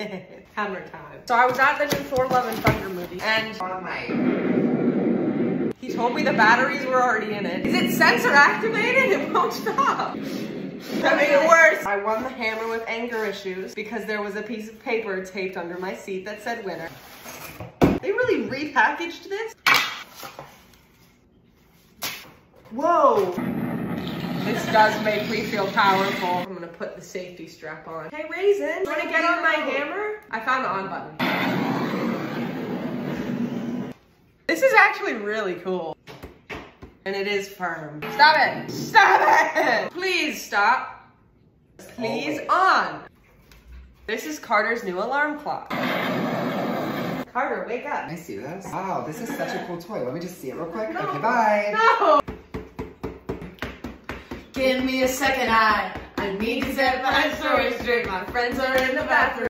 Hammer time. So I was at the new Thor Love and Thunder movie and he told me the batteries were already in it. Is it sensor activated? It won't stop. That made it worse. I won the hammer with anger issues because there was a piece of paper taped under my seat that said winner. They really repackaged this? Whoa. This does make me feel powerful. I'm gonna put the safety strap on. Hey Raisin, wanna get on my hammer? I found the on button. This is actually really cool. And it is firm. Stop it! Stop it! Please stop. Please on. This is Carter's new alarm clock. Carter, wake up. Can I see this? Wow, this is such a cool toy. Let me just see it real quick. No. Okay, bye. No! Give me a second eye. I need to set my story straight. My friends are in the bathroom.